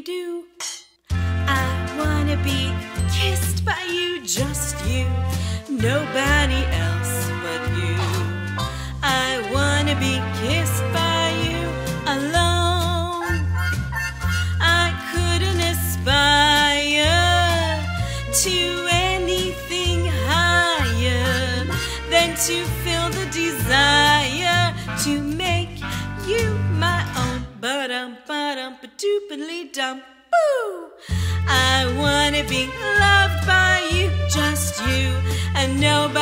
do. I wanna be kissed by you, just you, nobody else but you. I wanna be kissed by you alone. I couldn't aspire to anything higher than to feel the desire to but um, but um, ba doopily dum boo. I wanna be loved by you, just you, and nobody.